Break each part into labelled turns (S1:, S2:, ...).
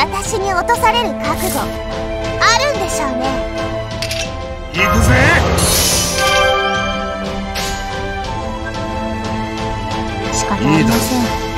S1: 私に落とされる覚悟あるんでしょうね。
S2: 行くぜ。
S1: 仕方ありません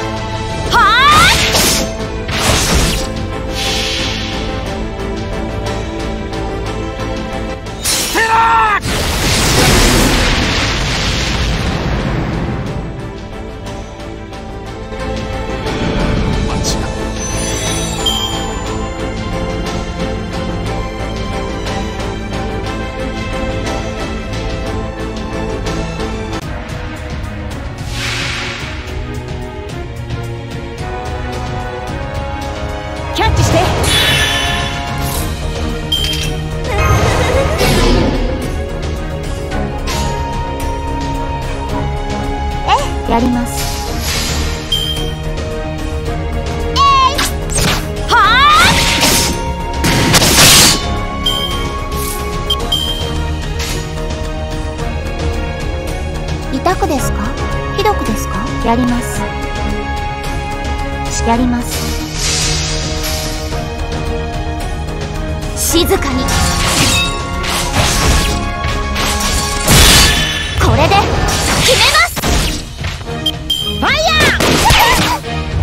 S1: やります。痛くですか？ひどくですか？やりますやります。静かに。これで決めます。
S3: ァイヤー。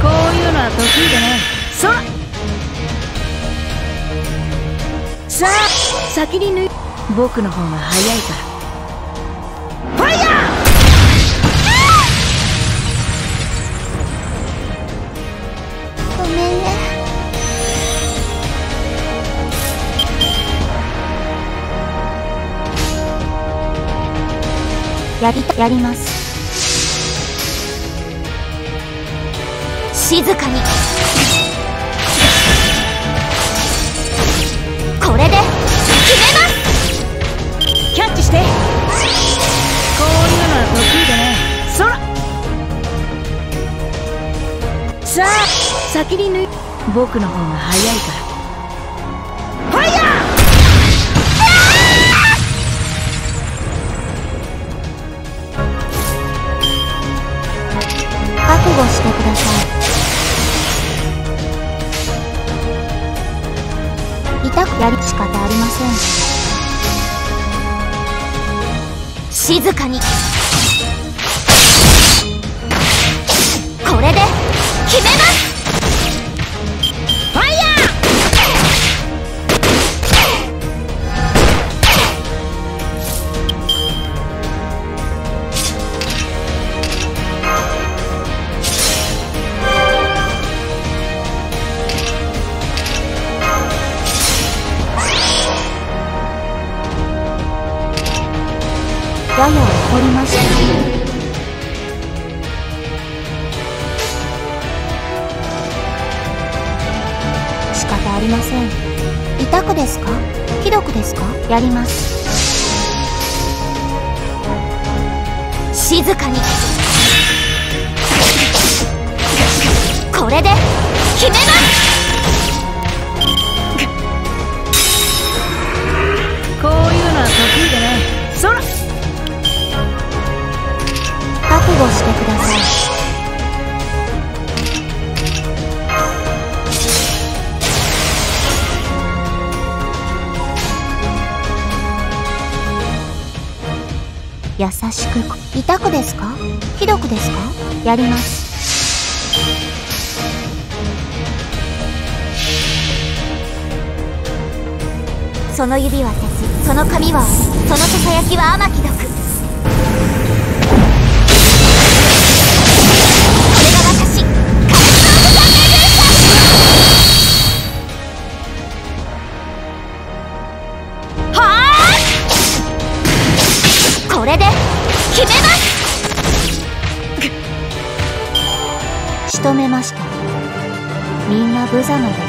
S3: こういうのは得意でね。そらさあ先に抜い僕の方が早いから。ファイヤー！
S1: ごめんね。やりたやります。静かに。これで決めます！
S3: ーキャッチして。こういうのは得意でね。そら！さあ先に抜い僕の方が早いから。
S1: 覚悟してください痛くやり仕方ありません。静かに。これで決めます。やや怒りました。仕方ありません。痛くですか？ひどくですか？やります。静かに。これで決めます優しく。痛くですか？ひどくですか？やります。その指は鉄その髪はそのささやきは天城毒。れで決めます仕留めましたみんな無様です。